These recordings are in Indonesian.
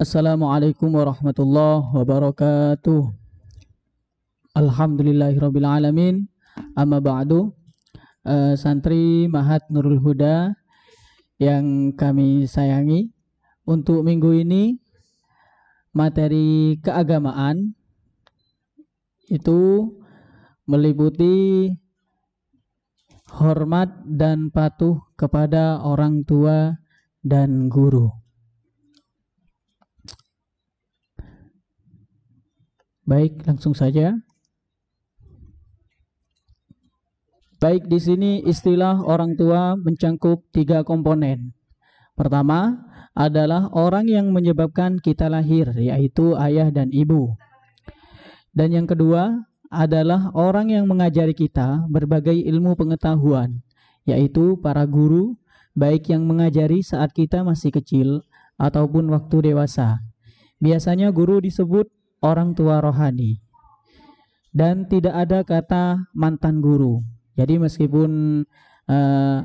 Assalamualaikum warahmatullahi wabarakatuh. Alhamdulillahirabbil alamin. Amma ba'du. Uh, santri Mahat Nurul Huda yang kami sayangi, untuk minggu ini materi keagamaan itu meliputi hormat dan patuh kepada orang tua dan guru. Baik, langsung saja. Baik, di sini istilah orang tua mencangkup tiga komponen. Pertama adalah orang yang menyebabkan kita lahir, yaitu ayah dan ibu. Dan yang kedua adalah orang yang mengajari kita berbagai ilmu pengetahuan, yaitu para guru, baik yang mengajari saat kita masih kecil ataupun waktu dewasa. Biasanya guru disebut orang tua rohani. Dan tidak ada kata mantan guru. Jadi meskipun uh,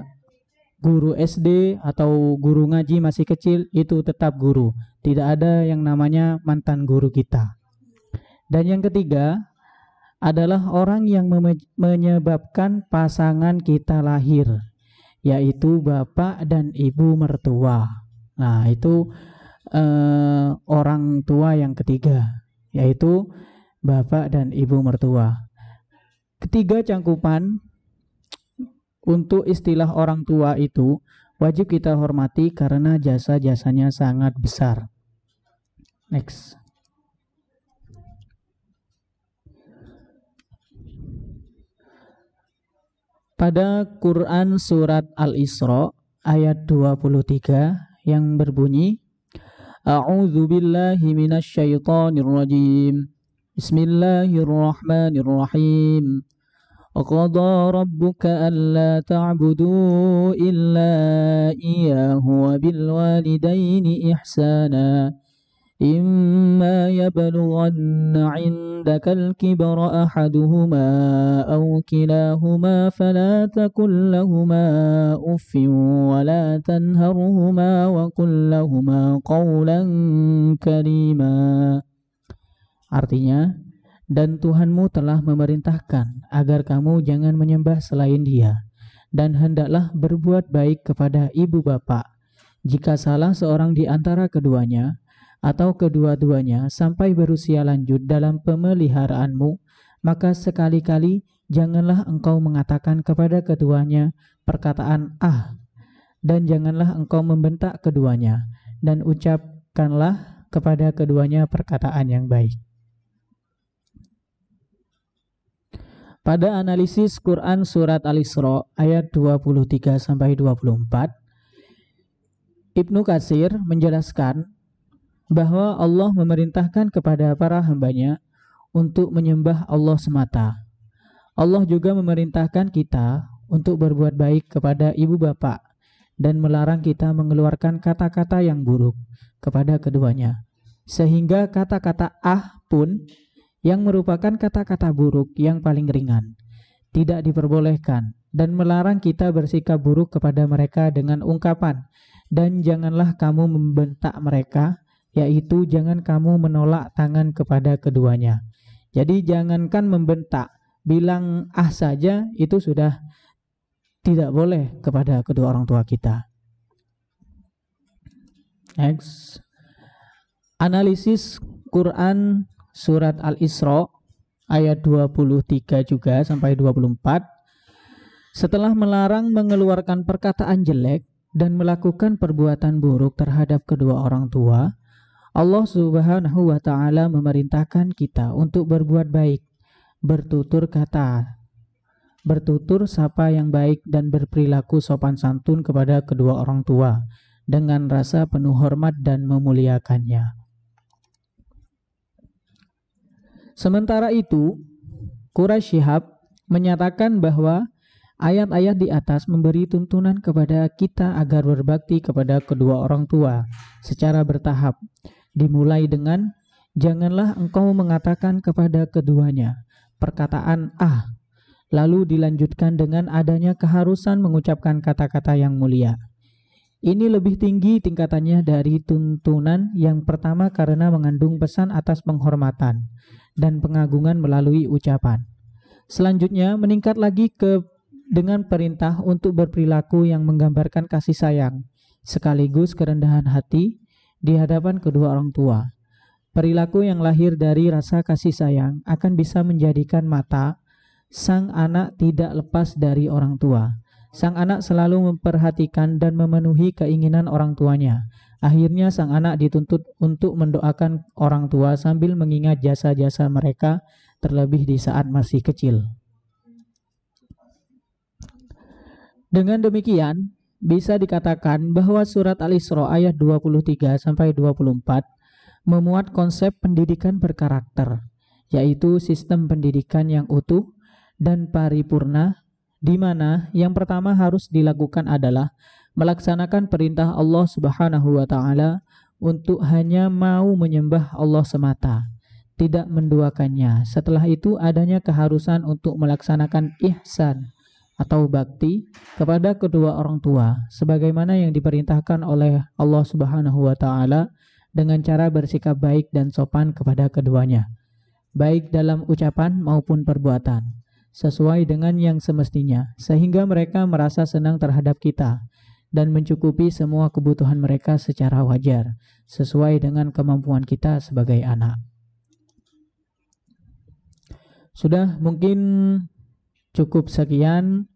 guru SD atau guru ngaji masih kecil itu tetap guru. Tidak ada yang namanya mantan guru kita. Dan yang ketiga adalah orang yang menyebabkan pasangan kita lahir, yaitu bapak dan ibu mertua. Nah, itu eh, orang tua yang ketiga, yaitu bapak dan ibu mertua. Ketiga cangkupan untuk istilah orang tua itu wajib kita hormati karena jasa-jasanya sangat besar. Next. pada Quran surat Al-Isra ayat 23 yang berbunyi أعوذ بالله من الشيطان الرجيم. بسم الله الرحمن الرحيم. قضى ربك ألا تعبدوا إلا إياه وبالوالدين إحساناً. إما يبلغن عندك الكبر أحدهما أو كلاهما فلا تكن لهما أف ولا تنهرهما وقل لهما قولا كريما Artinya, dan Tuhanmu telah memerintahkan agar kamu jangan menyembah selain dia, dan hendaklah berbuat baik kepada ibu bapak. Jika salah seorang di antara keduanya, atau kedua-duanya sampai berusia lanjut dalam pemeliharaanmu, maka sekali-kali janganlah engkau mengatakan kepada keduanya perkataan ah, dan janganlah engkau membentak keduanya, dan ucapkanlah kepada keduanya perkataan yang baik. Pada analisis Quran surat Al-Isra ayat 23 sampai 24, Ibnu Katsir menjelaskan bahwa Allah memerintahkan kepada para hambanya untuk menyembah Allah semata. Allah juga memerintahkan kita untuk berbuat baik kepada ibu bapak dan melarang kita mengeluarkan kata-kata yang buruk kepada keduanya. Sehingga kata-kata ah pun yang merupakan kata-kata buruk yang paling ringan tidak diperbolehkan dan melarang kita bersikap buruk kepada mereka dengan ungkapan dan janganlah kamu membentak mereka yaitu jangan kamu menolak tangan kepada keduanya. Jadi jangankan membentak, bilang ah saja itu sudah tidak boleh kepada kedua orang tua kita. Next. Analisis Quran surat Al-Isra ayat 23 juga sampai 24 setelah melarang mengeluarkan perkataan jelek dan melakukan perbuatan buruk terhadap kedua orang tua, Allah Subhanahu wa taala memerintahkan kita untuk berbuat baik, bertutur kata, bertutur sapa yang baik dan berperilaku sopan santun kepada kedua orang tua dengan rasa penuh hormat dan memuliakannya. Sementara itu, Quraisy Shihab menyatakan bahwa ayat-ayat di atas memberi tuntunan kepada kita agar berbakti kepada kedua orang tua secara bertahap dimulai dengan janganlah engkau mengatakan kepada keduanya perkataan ah lalu dilanjutkan dengan adanya keharusan mengucapkan kata-kata yang mulia Ini lebih tinggi tingkatannya dari tuntunan yang pertama karena mengandung pesan atas penghormatan dan pengagungan melalui ucapan. Selanjutnya meningkat lagi ke dengan perintah untuk berperilaku yang menggambarkan kasih sayang sekaligus kerendahan hati di hadapan kedua orang tua. Perilaku yang lahir dari rasa kasih sayang akan bisa menjadikan mata sang anak tidak lepas dari orang tua Sang anak selalu memperhatikan dan memenuhi keinginan orang tuanya. Akhirnya sang anak dituntut untuk mendoakan orang tua sambil mengingat jasa-jasa mereka terlebih di saat masih kecil. Dengan demikian, bisa dikatakan bahwa surat Al-Isra ayat 23 sampai 24 memuat konsep pendidikan berkarakter, yaitu sistem pendidikan yang utuh dan paripurna di mana yang pertama harus dilakukan adalah melaksanakan perintah Allah Subhanahu wa taala untuk hanya mau menyembah Allah semata, tidak menduakannya. Setelah itu adanya keharusan untuk melaksanakan ihsan atau bakti kepada kedua orang tua sebagaimana yang diperintahkan oleh Allah Subhanahu wa taala dengan cara bersikap baik dan sopan kepada keduanya, baik dalam ucapan maupun perbuatan sesuai dengan yang semestinya, sehingga mereka merasa senang terhadap kita dan mencukupi semua kebutuhan mereka secara wajar, sesuai dengan kemampuan kita sebagai anak. Sudah mungkin cukup sekian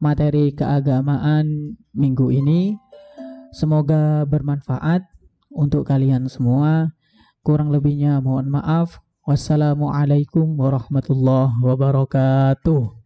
materi keagamaan minggu ini. Semoga bermanfaat untuk kalian semua. Kurang lebihnya mohon maaf. Wassalamualaikum warahmatullahi wabarakatuh.